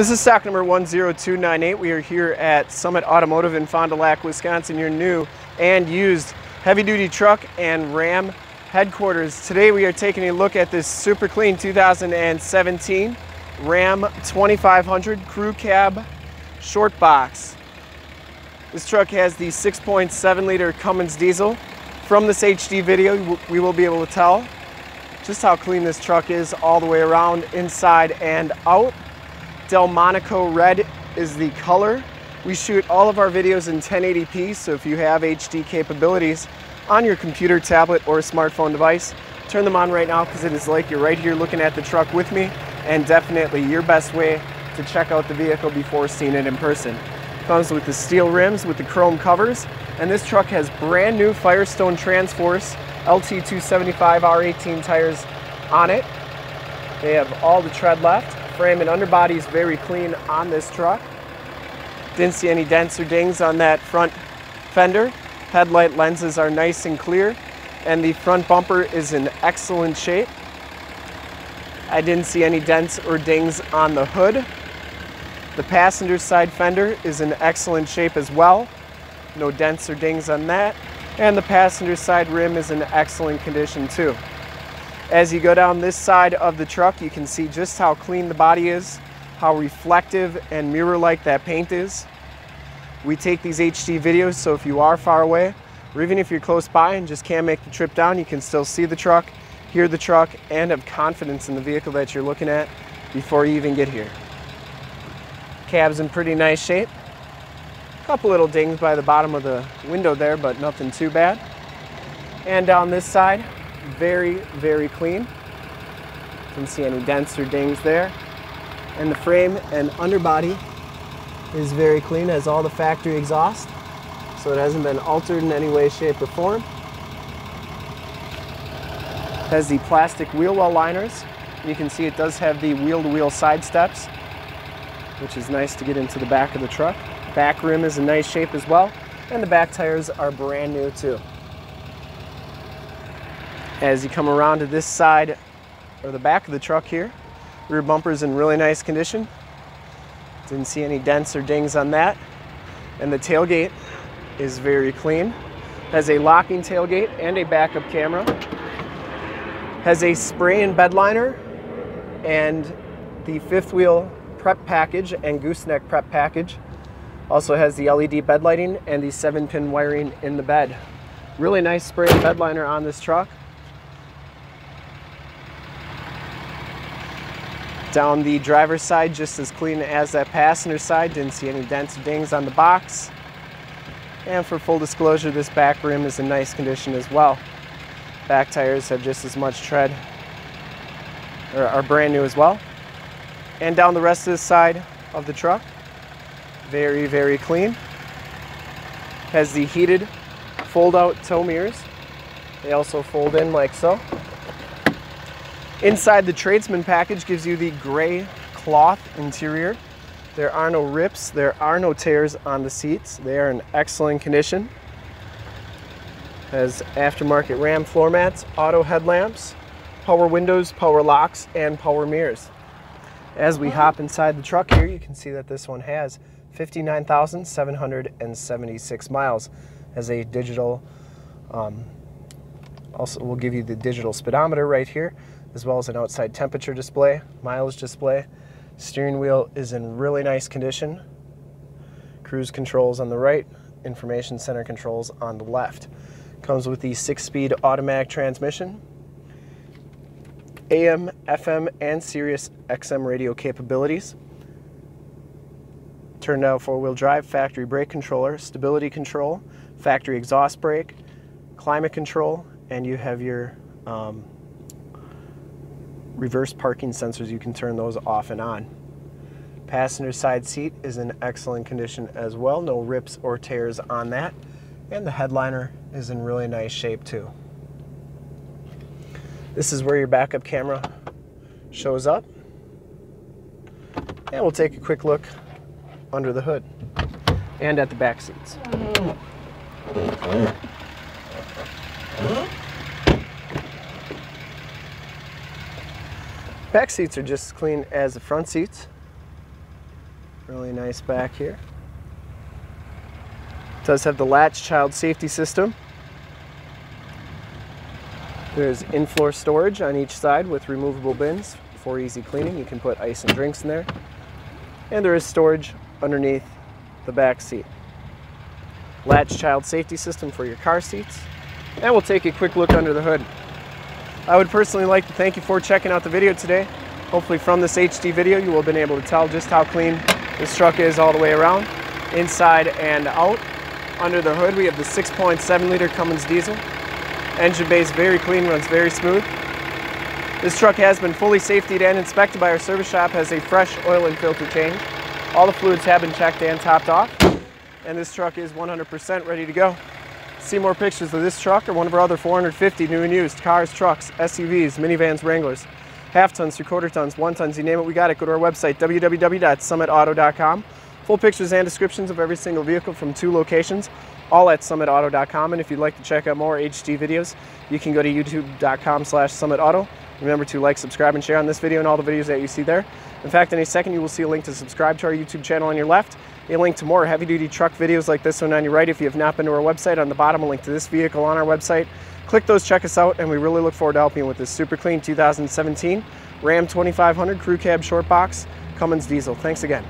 This is stock number 10298. We are here at Summit Automotive in Fond du Lac, Wisconsin, your new and used heavy duty truck and Ram headquarters. Today we are taking a look at this super clean 2017 Ram 2500 crew cab short box. This truck has the 6.7 liter Cummins diesel. From this HD video, we will be able to tell just how clean this truck is all the way around, inside and out. Delmonico red is the color. We shoot all of our videos in 1080p, so if you have HD capabilities on your computer, tablet, or smartphone device, turn them on right now because it is like you're right here looking at the truck with me and definitely your best way to check out the vehicle before seeing it in person. Comes with the steel rims with the chrome covers, and this truck has brand new Firestone Transforce LT275 R18 tires on it. They have all the tread left. Frame and underbody is very clean on this truck. Didn't see any dents or dings on that front fender. Headlight lenses are nice and clear, and the front bumper is in excellent shape. I didn't see any dents or dings on the hood. The passenger side fender is in excellent shape as well. No dents or dings on that. And the passenger side rim is in excellent condition too. As you go down this side of the truck, you can see just how clean the body is, how reflective and mirror-like that paint is. We take these HD videos, so if you are far away, or even if you're close by and just can't make the trip down, you can still see the truck, hear the truck, and have confidence in the vehicle that you're looking at before you even get here. Cab's in pretty nice shape. A couple little dings by the bottom of the window there, but nothing too bad. And down this side, very, very clean. Didn't see any dents or dings there. And the frame and underbody is very clean, as all the factory exhaust. So it hasn't been altered in any way, shape, or form. Has the plastic wheel well liners. You can see it does have the wheel-to-wheel -wheel side steps, which is nice to get into the back of the truck. Back rim is in nice shape as well, and the back tires are brand new too. As you come around to this side or the back of the truck here, rear bumper is in really nice condition. Didn't see any dents or dings on that. And the tailgate is very clean. Has a locking tailgate and a backup camera. Has a spray-in bed liner and the fifth wheel prep package and gooseneck prep package. Also has the LED bed lighting and the seven pin wiring in the bed. Really nice spray-in bed liner on this truck. Down the driver's side, just as clean as that passenger side. Didn't see any dents or dings on the box. And for full disclosure, this back rim is in nice condition as well. Back tires have just as much tread, or are brand new as well. And down the rest of the side of the truck, very, very clean. Has the heated fold-out tow mirrors. They also fold in like so. Inside the Tradesman package gives you the gray cloth interior. There are no rips, there are no tears on the seats. They are in excellent condition. Has aftermarket Ram floor mats, auto headlamps, power windows, power locks, and power mirrors. As we hop inside the truck here, you can see that this one has 59,776 miles. Has a digital, um, also will give you the digital speedometer right here as well as an outside temperature display, mileage display. Steering wheel is in really nice condition. Cruise controls on the right, information center controls on the left. Comes with the six-speed automatic transmission, AM, FM, and Sirius XM radio capabilities. Turn dial four-wheel drive, factory brake controller, stability control, factory exhaust brake, climate control, and you have your um, reverse parking sensors, you can turn those off and on. Passenger side seat is in excellent condition as well, no rips or tears on that. And the headliner is in really nice shape too. This is where your backup camera shows up. And we'll take a quick look under the hood and at the back seats. Oh. Back seats are just as clean as the front seats. Really nice back here. It does have the latch child safety system. There's in-floor storage on each side with removable bins for easy cleaning. You can put ice and drinks in there. And there is storage underneath the back seat. Latch child safety system for your car seats. And we'll take a quick look under the hood. I would personally like to thank you for checking out the video today. Hopefully from this HD video you will have been able to tell just how clean this truck is all the way around, inside and out. Under the hood we have the 6.7 liter Cummins diesel. Engine bay is very clean, runs very smooth. This truck has been fully safetied and inspected by our service shop, has a fresh oil and filter change. All the fluids have been checked and topped off, and this truck is 100% ready to go. See more pictures of this truck or one of our other 450 new and used cars, trucks, SUVs, minivans, Wranglers, half tons, three quarter tons, one tons, you name it, we got it. Go to our website, www.summitauto.com. Full pictures and descriptions of every single vehicle from two locations, all at summitauto.com. And if you'd like to check out more HD videos, you can go to youtube.com slash summitauto. Remember to like, subscribe, and share on this video and all the videos that you see there. In fact, in a second, you will see a link to subscribe to our YouTube channel on your left, a link to more heavy-duty truck videos like this one on your right. If you have not been to our website, on the bottom, a link to this vehicle on our website. Click those, check us out, and we really look forward to helping you with this super clean 2017 Ram 2500 Crew Cab Short Box Cummins Diesel. Thanks again.